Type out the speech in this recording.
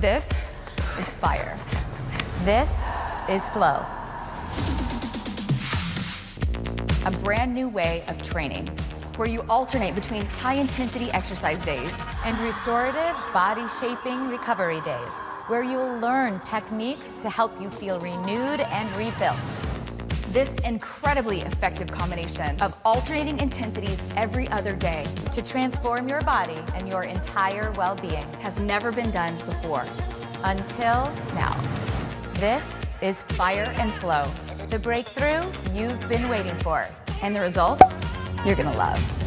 This is fire. This is flow. A brand new way of training where you alternate between high intensity exercise days and restorative body shaping recovery days, where you'll learn techniques to help you feel renewed and rebuilt. This incredibly effective combination of alternating intensities every other day to transform your body and your entire well-being has never been done before. Until now. This is Fire and Flow, the breakthrough you've been waiting for. And the results you're gonna love.